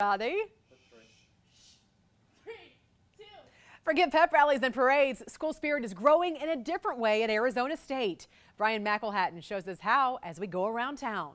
Ready? Forget pep rallies and parades. School spirit is growing in a different way at Arizona State. Brien McElhatten shows us how as we go around town.